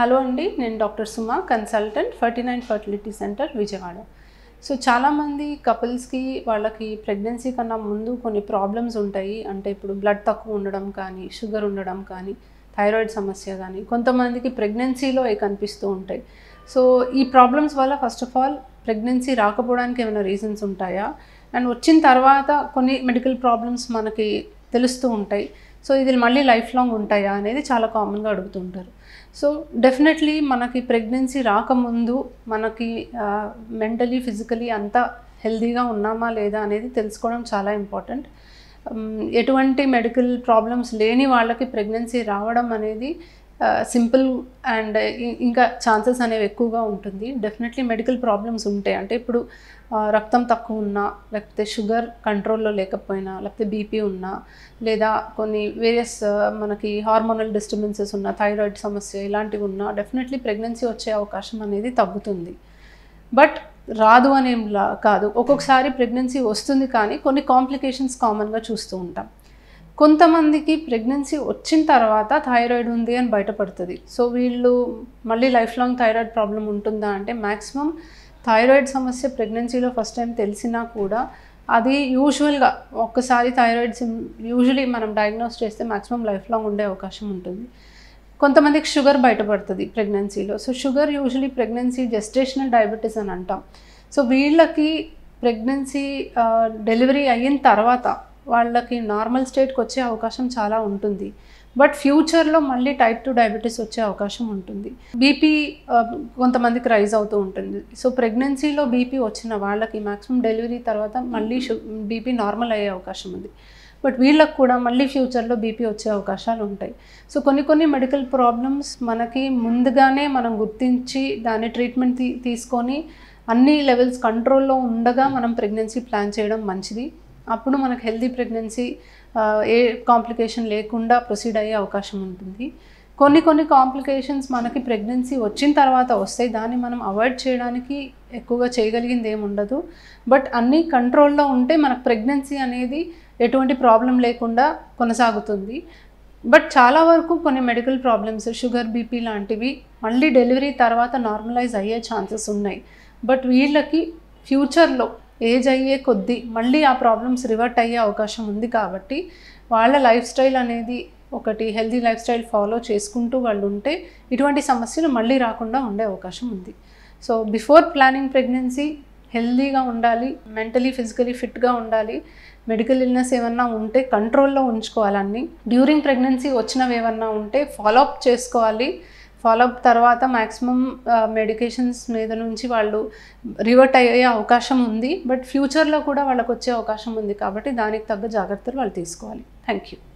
Hello అండి నేను doctor Suma consultant forty nine fertility centre Vijayawada. So చాలామంది కపుల్స్కి వాళ్ళకి ప్రెగ్నెన్సీ కన్నా ముందు కొన్ని ప్రాబ్లమ్స్ ఉంటాయి. అంటే ఇప్పుడు బ్లడ్ తక్కువ ఉండడం కానీ షుగర్ ఉండడం కానీ థైరాయిడ్ సమస్య కానీ కొంతమందికి ప్రెగ్నెన్సీలో అవి కనిపిస్తూ ఉంటాయి. సో ఈ ప్రాబ్లమ్స్ వల్ల ఫస్ట్ ఆఫ్ ఆల్ ప్రెగ్నెన్సీ రాకపోవడానికి ఏమైనా రీజన్స్ ఉంటాయా? అండ్ వచ్చిన తర్వాత కొన్ని మెడికల్ ప్రాబ్లమ్స్ మనకి తెలుస్తూ ఉంటాయి. సో ఇది మళ్ళీ లైఫ్ లాంగ్ ఉంటాయా అనేది చాలా కామన్గా అడుగుతుంటారు. సో డెఫినెట్లీ మనకి ప్రెగ్నెన్సీ రాకముందు మనకి మెంటలీ ఫిజికలీ అంతా హెల్దీగా ఉన్నామా లేదా అనేది తెలుసుకోవడం చాలా ఇంపార్టెంట్ ఎటువంటి మెడికల్ ప్రాబ్లమ్స్ లేని వాళ్ళకి ప్రెగ్నెన్సీ రావడం అనేది సింపుల్ అండ్ ఇంకా ఛాన్సెస్ అనేవి ఎక్కువగా ఉంటుంది. డెఫినెట్లీ మెడికల్ ప్రాబ్లమ్స్ ఉంటాయి. అంటే ఇప్పుడు రక్తం తక్కువ ఉన్నా లేకపోతే షుగర్ కంట్రోల్లో లేకపోయినా లేకపోతే బీపీ ఉన్నా లేదా కొన్ని వేరియస్ మనకి హార్మోనల్ డిస్టర్బెన్సెస్ ఉన్న థైరాయిడ్ సమస్య ఇలాంటివి ఉన్నా డెఫినెట్లీ ప్రెగ్నెన్సీ వచ్చే అవకాశం అనేది తగ్గుతుంది. బట్ రాదు అనేలా కాదు. ఒక్కొక్కసారి ప్రెగ్నెన్సీ వస్తుంది కానీ కొన్ని కాంప్లికేషన్స్ కామన్గా చూస్తూ ఉంటాం. కొంతమందికి ప్రెగ్నెన్సీ వచ్చిన తర్వాత థైరాయిడ్ ఉంది అని బయటపడుతుంది. సో వీళ్ళు మళ్ళీ లైఫ్ లాంగ్ థైరాయిడ్ ప్రాబ్లం ఉంటుందా అంటే మ్యాక్సిమం థైరాయిడ్ సమస్య ప్రెగ్నెన్సీలో ఫస్ట్ టైం తెలిసినా కూడా అది యూజువల్గా ఒక్కసారి థైరాయిడ్ సిమ్ యూజువలీ మనం డయాగ్నోస్ చేస్తే మ్యాక్సిమం లైఫ్ లాంగ్ ఉండే అవకాశం ఉంటుంది. కొంతమందికి షుగర్ బయటపడుతుంది ప్రెగ్నెన్సీలో so sugar usually pregnancy gestational diabetes అని అంటాం. సో వీళ్ళకి ప్రెగ్నెన్సీ డెలివరీ uh, అయిన తర్వాత వాళ్ళకి నార్మల్ స్టేట్కి వచ్చే అవకాశం చాలా ఉంటుంది. బట్ ఫ్యూచర్లో మళ్ళీ టైప్ టూ డయాబెటీస్ వచ్చే అవకాశం ఉంటుంది. బీపీ కొంతమందికి రైజ్ అవుతూ ఉంటుంది. సో ప్రెగ్నెన్సీలో బీపీ వచ్చిన వాళ్ళకి మ్యాక్సిమం డెలివరీ తర్వాత మళ్ళీ బీపీ నార్మల్ అయ్యే అవకాశం ఉంది. బట్ వీళ్ళకు కూడా మళ్ళీ ఫ్యూచర్లో బీపీ వచ్చే అవకాశాలు ఉంటాయి. సో కొన్ని కొన్ని మెడికల్ ప్రాబ్లమ్స్ మనకి ముందుగానే మనం గుర్తించి దాని ట్రీట్మెంట్ తీ తీసుకొని అన్ని లెవెల్స్ కంట్రోల్లో ఉండగా మనం ప్రెగ్నెన్సీ ప్లాన్ చేయడం మంచిది. అప్పుడు మనకు హెల్దీ ప్రెగ్నెన్సీ ఏ కాంప్లికేషన్ లేకుండా ప్రొసీడ్ అయ్యే అవకాశం ఉంటుంది. కొన్ని కొన్ని కాంప్లికేషన్స్ మనకి ప్రెగ్నెన్సీ వచ్చిన తర్వాత వస్తాయి. దాన్ని మనం అవాయిడ్ చేయడానికి ఎక్కువగా చేయగలిగింది ఏమి ఉండదు బట్ అన్నీ కంట్రోల్లో ఉంటే మనకు ప్రెగ్నెన్సీ అనేది ఎటువంటి ప్రాబ్లం లేకుండా కొనసాగుతుంది. బట్ చాలా వరకు కొన్ని మెడికల్ ప్రాబ్లమ్స్ షుగర్ బీపీ లాంటివి మళ్ళీ డెలివరీ తర్వాత నార్మలైజ్ అయ్యే ఛాన్సెస్ ఉన్నాయి. బట్ వీళ్ళకి ఫ్యూచర్లో ఏజ్ అయ్యే కొద్దీ మళ్ళీ ఆ ప్రాబ్లమ్స్ రివర్ట్ అయ్యే అవకాశం ఉంది కాబట్టి వాళ్ళ లైఫ్ స్టైల్ అనేది ఒకటి హెల్దీ లైఫ్ స్టైల్ ఫాలో చేసుకుంటూ వాళ్ళు ఉంటే ఇటువంటి సమస్యలు మళ్ళీ రాకుండా ఉండే అవకాశం ఉంది. సో బిఫోర్ ప్లానింగ్ ప్రెగ్నెన్సీ హెల్దీగా ఉండాలి మెంటలీ ఫిజికలీ ఫిట్గా ఉండాలి మెడికల్ ఇల్నెస్ ఏమన్నా ఉంటే కంట్రోల్లో ఉంచుకోవాలన్నీ డ్యూరింగ్ ప్రెగ్నెన్సీ వచ్చినవి ఏమన్నా ఉంటే ఫాలోఅప్ చేసుకోవాలి ఫాలోఅప్ తర్వాత మ్యాక్సిమం మెడికేషన్స్ మీద నుంచి వాళ్ళు రివర్ట్ అయ్యే అవకాశం ఉంది. బట్ ఫ్యూచర్లో కూడా వాళ్ళకు వచ్చే అవకాశం ఉంది కాబట్టి దానికి తగ్గ జాగ్రత్తలు వాళ్ళు తీసుకోవాలి. Thank you